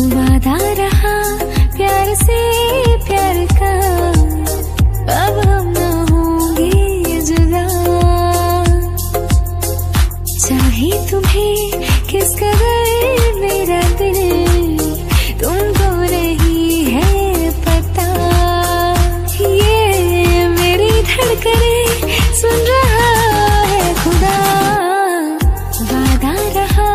वादा रहा प्यार से, प्यार का। अब हम ना होंगे जुदा चाहे तुम्हें किस कदर मेरा दिल, तुमको नहीं है पता। ये मेरी धड़कने सुन रहा है खुदा। वादा रहा